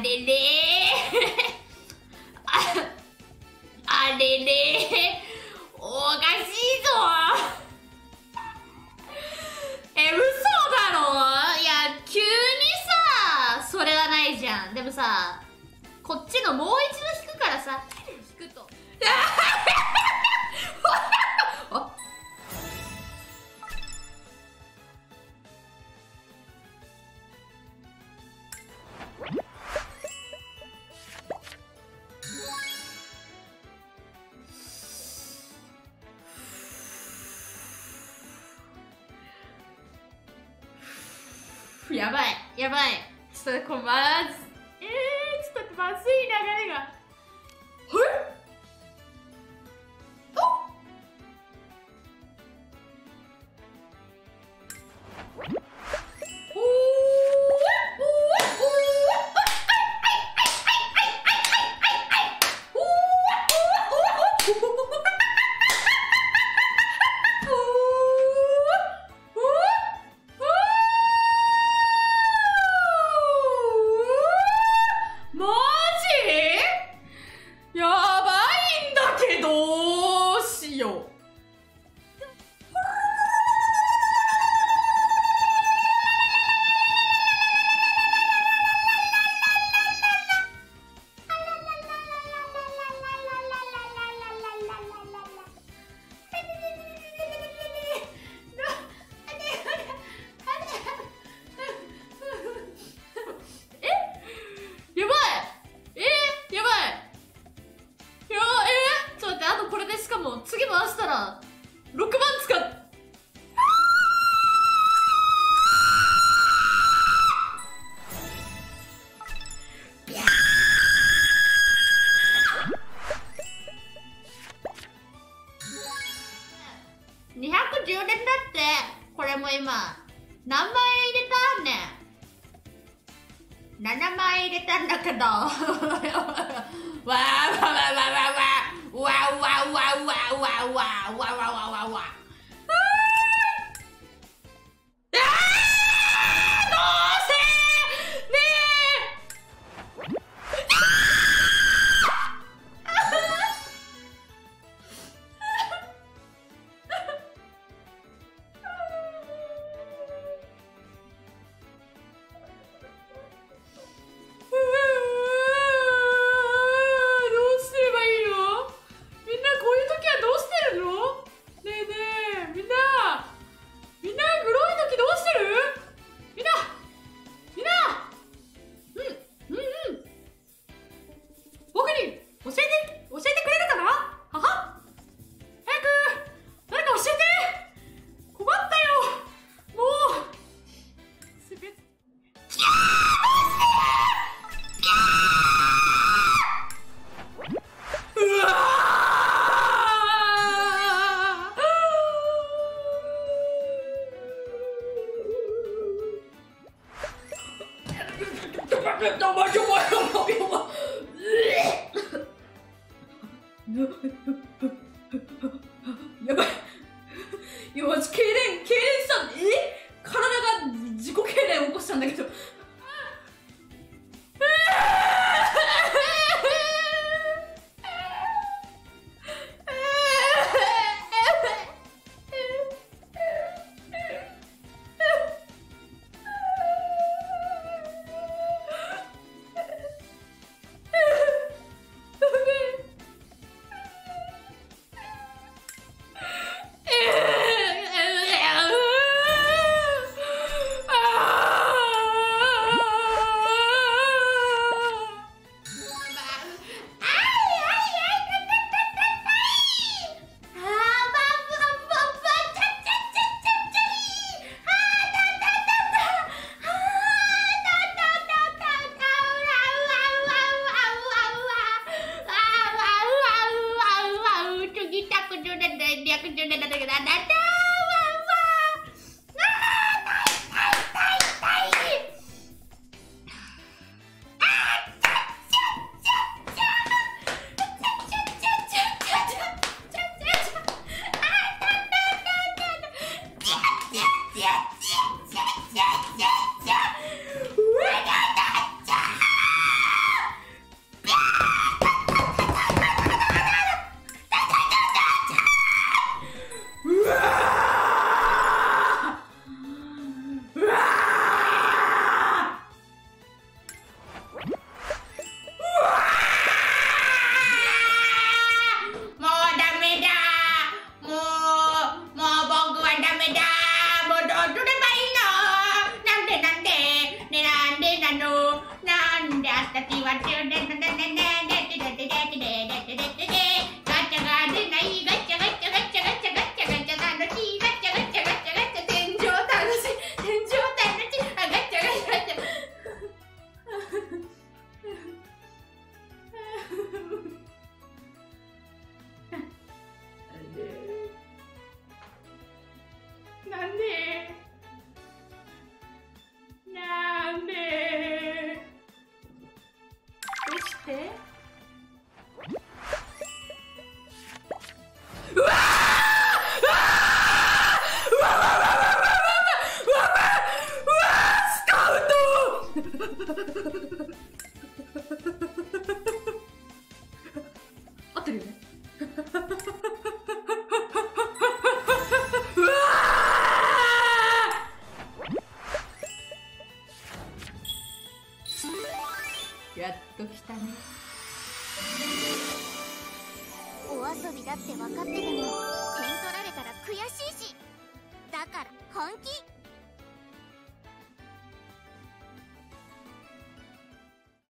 あれれ。ああれれ。おかしいぞ。え嘘だろ。いや急にさそれはないじゃん。でもさこっちのもう一度引くからさ。やばい。やばい。ちょっとこまずえー、ちょっとまずい流れが。はいマ次回したら6番使っ210連だって。これも今何枚入れたんねん7枚入れたんだけど。やばい。今マジ痙攣痙攣したえ？体が自己痙攣起こしたんだけど。Yes. ってるよね。うわやっと来たね。お遊びだって分かってても点取られたら悔しいし。だから本気。